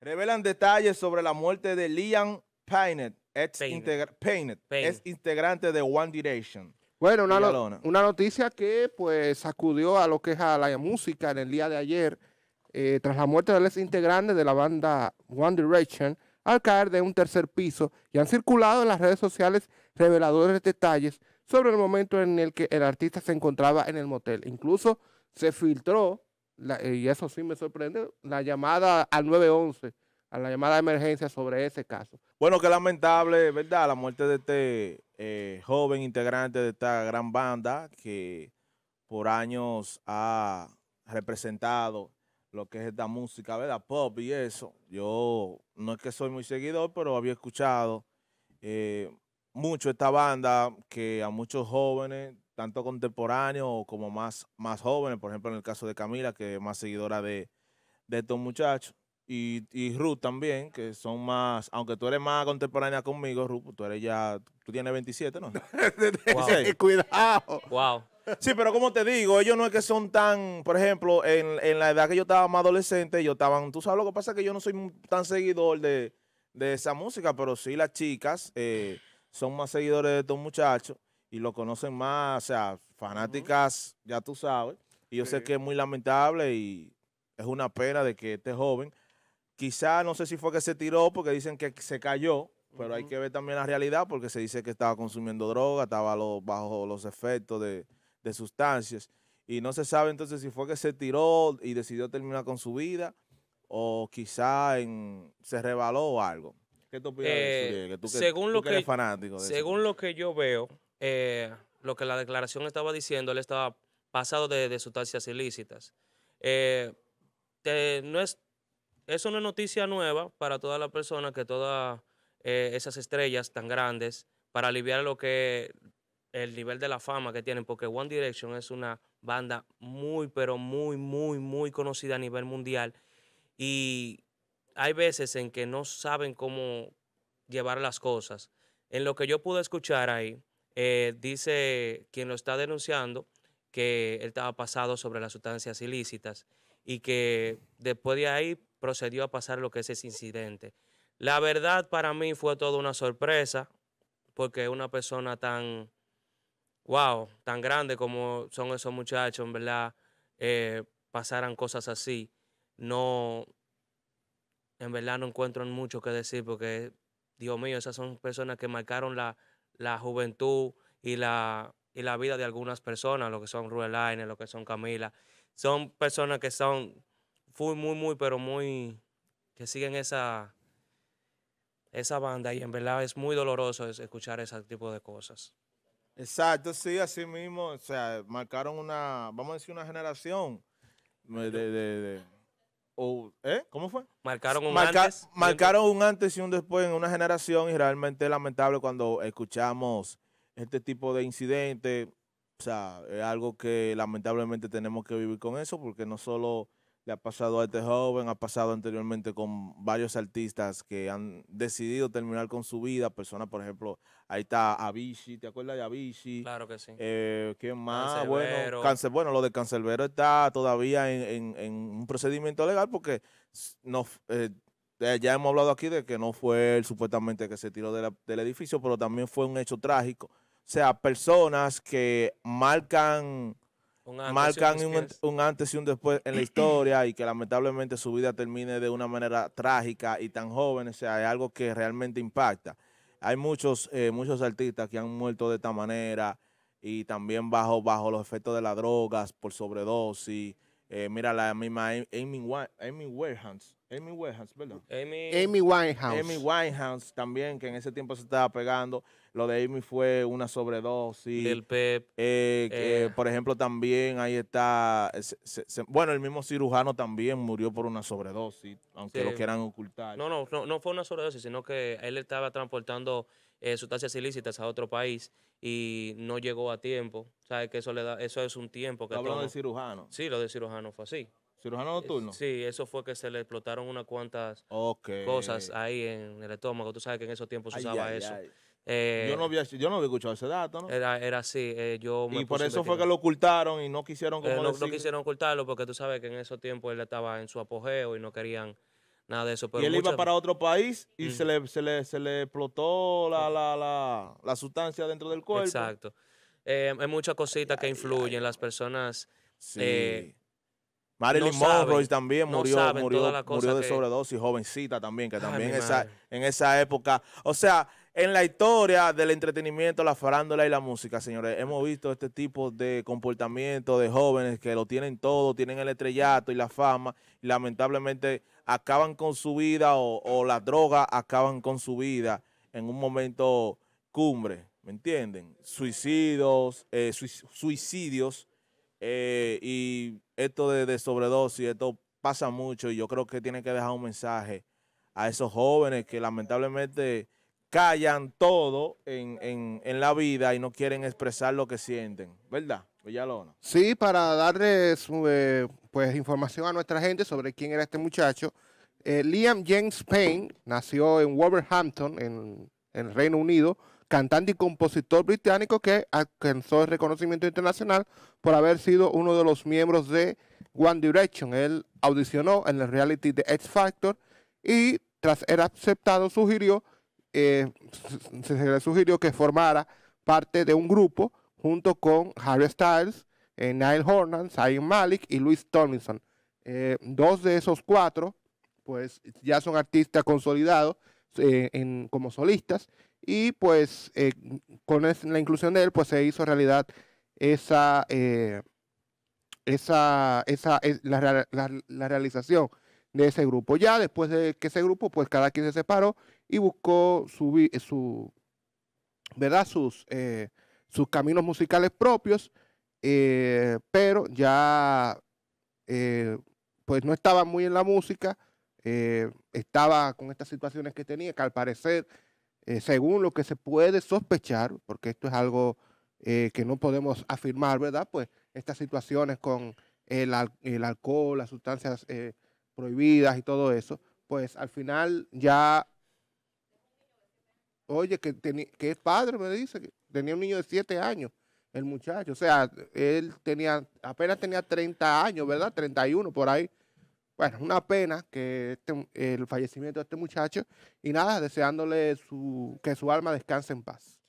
Revelan detalles sobre la muerte de Liam Payne, ex integra- integrante de One Direction. Bueno, una, no- una noticia que pues sacudió a lo que es a la música en el día de ayer, eh, tras la muerte del ex integrante de la banda One Direction, al caer de un tercer piso, y han circulado en las redes sociales reveladores detalles sobre el momento en el que el artista se encontraba en el motel. Incluso se filtró, la- y eso sí me sorprende, la llamada al 911, a la llamada de emergencia sobre ese caso. Bueno, qué lamentable, ¿verdad? La muerte de este eh, joven integrante de esta gran banda que por años ha representado lo que es esta música, ¿verdad? Pop y eso. Yo no es que soy muy seguidor, pero había escuchado eh, mucho esta banda que a muchos jóvenes, tanto contemporáneos como más, más jóvenes, por ejemplo en el caso de Camila, que es más seguidora de, de estos muchachos, y, y Ruth también, que son más, aunque tú eres más contemporánea conmigo, Ruth, tú eres ya, tú tienes 27, ¿no? Wow. Cuidado. Wow. Sí, pero como te digo, ellos no es que son tan, por ejemplo, en, en la edad que yo estaba más adolescente, ellos estaban, tú sabes lo que pasa es que yo no soy tan seguidor de, de esa música, pero sí las chicas eh, son más seguidores de estos muchachos y lo conocen más, o sea, fanáticas, ya tú sabes, y yo sé que es muy lamentable y es una pena de que este joven, quizá no sé si fue que se tiró porque dicen que se cayó, pero hay que ver también la realidad porque se dice que estaba consumiendo droga, estaba lo- bajo los efectos de, de sustancias. Y no se sabe entonces si fue que se tiró y decidió terminar con su vida o quizá en, se rebaló o algo. ¿Qué tú opinas de eso, según tú lo eres que- fanático de eso. Según lo que yo veo, eh, lo que la declaración estaba diciendo, él estaba pasado de, sustancias ilícitas. Eh, eso no es noticia nueva para todas las personas que todas eh, esas estrellas tan grandes, para aliviar lo que el nivel de la fama que tienen, porque One Direction es una banda muy, pero muy, muy, muy conocida a nivel mundial. Y hay veces en que no saben cómo llevar las cosas. En lo que yo pude escuchar ahí, eh, dice quien lo está denunciando que él estaba pasado sobre las sustancias ilícitas y que después de ahí procedió a pasar lo que es ese incidente. La verdad para mí fue toda una sorpresa porque una persona tan, wow, tan grande como son esos muchachos, en verdad, eh, pasaran cosas así. No, en verdad no encuentro mucho que decir porque, Dios mío, esas son personas que marcaron la, la juventud y la, y la vida de algunas personas, lo que son Ruelaine, lo que son Camila. Son personas que son muy, muy, muy, pero muy, que siguen esa, esa banda y en verdad es muy doloroso es- escuchar ese tipo de cosas. Exacto, sí, así mismo, o sea, marcaron una, vamos a decir una generación de- de- o, ¿eh? ¿Cómo fue? Marcaron un Marca- antes. y un marcaron un antes y un después en una generación y realmente es lamentable cuando escuchamos este tipo de incidentes. O sea, es algo que lamentablemente tenemos que vivir con eso porque no solo le ha pasado a este joven, ha pasado anteriormente con varios artistas que han decidido terminar con su vida. Personas, por ejemplo, ahí está Avicii, ¿te acuerdas de Avicii? Claro que sí. Eh, ¿Quién más? Bueno, Cáncer, bueno, lo de Cancelbero está todavía en, en- en un procedimiento legal porque no, eh, eh, ya hemos hablado aquí de que no fue él supuestamente que se tiró de la- del edificio, pero también fue un hecho trágico. O sea, personas que marcan, Marcan un, antes y un después en la historia y que lamentablemente su vida termine de una manera trágica y tan joven, o sea, es algo que realmente impacta. Hay muchos, eh, muchos artistas que han muerto de esta manera y también bajo, bajo los efectos de las drogas, por sobredosis. Eh, mira la misma Amy, Amy, Amy Amy Winehouse, ¿verdad? Amy, Amy Winehouse. Amy Winehouse también, que en ese tiempo se estaba pegando. Lo de Amy fue una sobredosis. Lil Pep, Eh, que, Eh. por ejemplo, también ahí está, se- se- se- bueno, el mismo cirujano también murió por una sobredosis, aunque lo quieran ocultar. No, no, no, no fue una sobredosis, sino que él estaba transportando eh, sustancias ilícitas a otro país y no llegó a tiempo. ¿Sabes que eso le da, eso es un tiempo que hablando del cirujano. Sí, lo del cirujano fue así. ¿Cirujano nocturno? Sí, eso fue que se le explotaron unas cuantas cosas ahí en el estómago. Tú sabes que en esos tiempos se usaba ay, eso. ay. Eh, yo, no había, yo no había escuchado ese dato, ¿no? era, era así. eh, yo me y por eso fue que lo ocultaron y no quisieron como Eh, no, no quisieron ocultarlo porque tú sabes que en esos tiempos él estaba en su apogeo y no querían nada de eso. y él iba para otro país y se, le, se, le, se le explotó la, la, la, la sustancia dentro del cuerpo. Exacto. Hay muchas cositas que influyen. Las personas Sí. Marilyn no Monroe también no murió, murió, las murió de que- sobredosis, jovencita también, que también esa, en esa época. O sea, en la historia del entretenimiento, la farándula y la música, señores, hemos visto este tipo de comportamiento de jóvenes que lo tienen todo, tienen el estrellato y la fama, y lamentablemente acaban con su vida o, o la droga acaban con su vida en un momento cumbre, ¿me entienden? Suicidios, eh, suic- suicidios eh, y esto de, sobredosis, esto pasa mucho y yo creo que tiene que dejar un mensaje a esos jóvenes que lamentablemente callan todo en, en- en la vida y no quieren expresar lo que sienten, ¿verdad? Villalona. Sí, para darles eh, pues información a nuestra gente sobre quién era este muchacho. eh, Liam James Payne nació en Wolverhampton, en, en Reino Unido, cantante y compositor británico que alcanzó el reconocimiento internacional por haber sido uno de los miembros de One Direction. Él audicionó en el reality de X Factor y tras ser aceptado sugirió, eh, se, le sugirió que formara parte de un grupo junto con Harry Styles, eh, Niall Horan, Zayn Malik y Louis Tomlinson. Eh, dos de esos cuatro, pues ya son artistas consolidados eh, como solistas y pues eh, con la inclusión de él, pues se hizo realidad esa, eh, esa, esa es la, la- realización de ese grupo. Ya después de que ese grupo, pues cada quien se separó y buscó su, su ¿verdad? Sus, eh, sus caminos musicales propios, pero ya pues no estaba muy en la música, estaba con estas situaciones que tenía, que al parecer, eh, según lo que se puede sospechar, porque esto es algo eh, que no podemos afirmar, ¿verdad? Pues estas situaciones con el, al- el alcohol, las sustancias eh, prohibidas y todo eso, pues al final ya Oye, que, que es padre, me dice, que tenía un niño de 7 años, el muchacho. O sea, él tenía, apenas tenía 30 años, ¿verdad? 31 por ahí. Bueno, una pena que este- el fallecimiento de este muchacho. Y nada, deseándole su, que su alma descanse en paz.